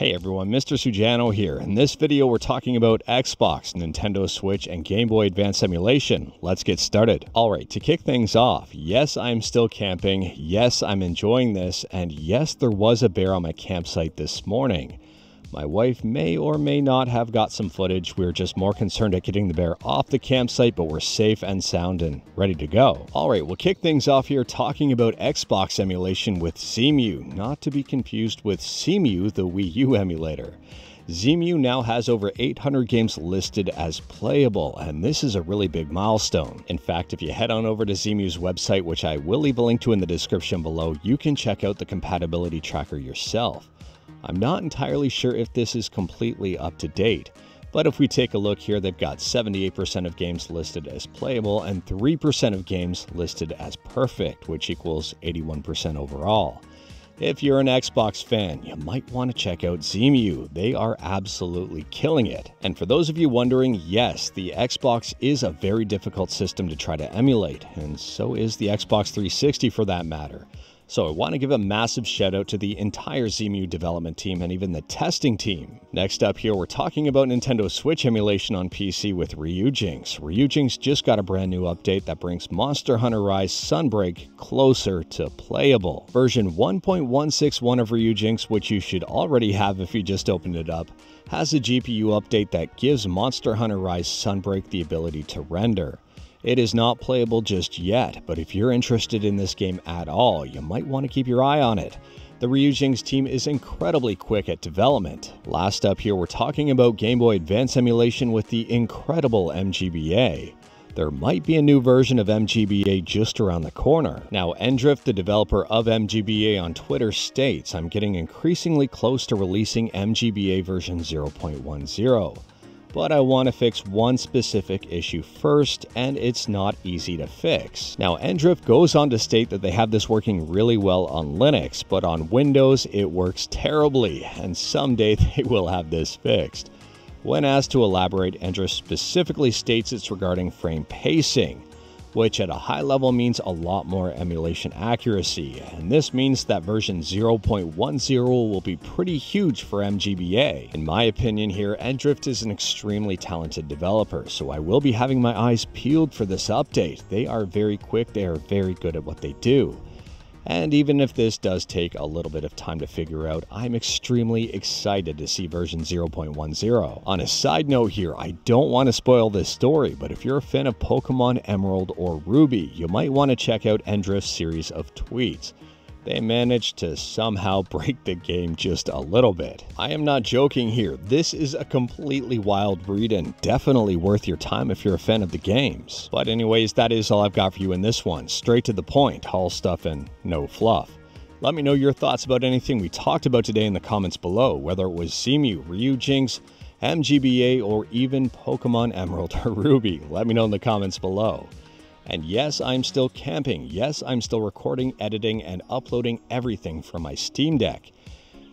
Hey everyone, Mr. Sujano here. In this video, we're talking about Xbox, Nintendo Switch, and Game Boy Advance emulation. Let's get started. Alright, to kick things off, yes, I'm still camping, yes, I'm enjoying this, and yes, there was a bear on my campsite this morning. My wife may or may not have got some footage. We are just more concerned at getting the bear off the campsite, but we're safe and sound and ready to go. All right, we'll kick things off here talking about Xbox emulation with Xemu, not to be confused with Cemu, the Wii U emulator. Xemu now has over 800 games listed as playable, and this is a really big milestone. In fact, if you head on over to Xemu's website, which I will leave a link to in the description below, you can check out the compatibility tracker yourself. I'm not entirely sure if this is completely up to date, but if we take a look here, they've got 78% of games listed as playable and 3% of games listed as perfect, which equals 81% overall. If you're an Xbox fan, you might want to check out Xemu. They are absolutely killing it. And for those of you wondering, yes, the Xbox is a very difficult system to try to emulate, and so is the Xbox 360 for that matter. So I want to give a massive shout out to the entire Xemu development team and even the testing team. Next up here, we're talking about Nintendo Switch emulation on PC with Ryujinx. Ryujinx just got a brand new update that brings Monster Hunter Rise Sunbreak closer to playable. Version 1.161 of Ryujinx, which you should already have if you just opened it up, has a GPU update that gives Monster Hunter Rise Sunbreak the ability to render. It is not playable just yet, but if you're interested in this game at all, you might want to keep your eye on it. The Ryujinx team is incredibly quick at development. Last up here, we're talking about Game Boy Advance emulation with the incredible MGBA. There might be a new version of MGBA just around the corner. Now, Endrift, the developer of MGBA on Twitter, states, I'm getting increasingly close to releasing MGBA version 0.10 but I want to fix one specific issue first, and it's not easy to fix. Now, Endrift goes on to state that they have this working really well on Linux, but on Windows it works terribly, and someday they will have this fixed. When asked to elaborate, Endrift specifically states it's regarding frame pacing which at a high level means a lot more emulation accuracy, and this means that version 0.10 will be pretty huge for MGBA. In my opinion here, Endrift is an extremely talented developer, so I will be having my eyes peeled for this update. They are very quick, they are very good at what they do. And even if this does take a little bit of time to figure out, I'm extremely excited to see version 0.10. On a side note here, I don't want to spoil this story, but if you're a fan of Pokemon Emerald or Ruby, you might want to check out Endrift's series of tweets they managed to somehow break the game just a little bit. I am not joking here, this is a completely wild breed and definitely worth your time if you're a fan of the games. But anyways, that is all I've got for you in this one. Straight to the point, all stuff and no fluff. Let me know your thoughts about anything we talked about today in the comments below, whether it was Xemu, Ryujinx, MGBA, or even Pokemon Emerald or Ruby. Let me know in the comments below. And yes, I'm still camping. Yes, I'm still recording, editing, and uploading everything from my Steam Deck.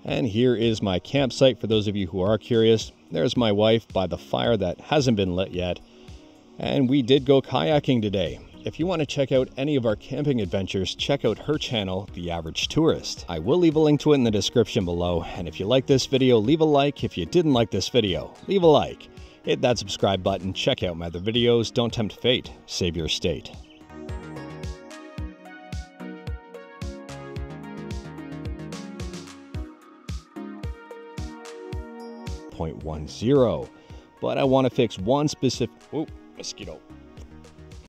And here is my campsite for those of you who are curious. There's my wife by the fire that hasn't been lit yet. And we did go kayaking today. If you want to check out any of our camping adventures, check out her channel, The Average Tourist. I will leave a link to it in the description below. And if you like this video, leave a like. If you didn't like this video, leave a like. Hit that subscribe button, check out my other videos, don't tempt fate, save your state. Point one zero, but I want to fix one specific. Oh, mosquito.